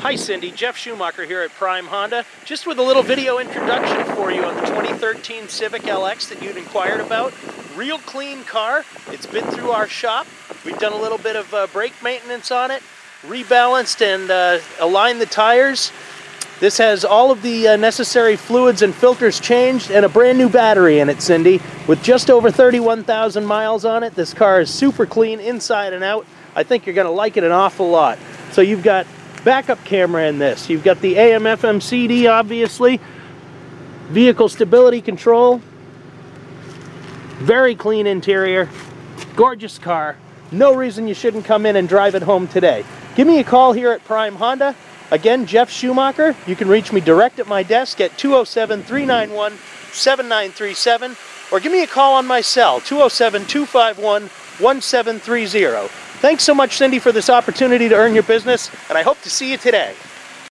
Hi Cindy, Jeff Schuhmacher here at Prime Honda. Just with a little video introduction for you on the 2013 Civic LX that you'd inquired about. Real clean car. It's been through our shop. We've done a little bit of uh, brake maintenance on it, rebalanced and uh, aligned the tires. This has all of the uh, necessary fluids and filters changed and a brand new battery in it, Cindy. With just over 31,000 miles on it, this car is super clean inside and out. I think you're going to like it an awful lot. So you've got backup camera in this. You've got the AM FM CD obviously. Vehicle stability control. Very clean interior. Gorgeous car. No reason you shouldn't come in and drive it home today. Give me a call here at Prime Honda. Again, Jeff Schuhmacher. You can reach me direct at my desk at 207 391 7937 or give me a call on my cell 207 251 1730. Thanks so much, Cindy, for this opportunity to earn your business, and I hope to see you today.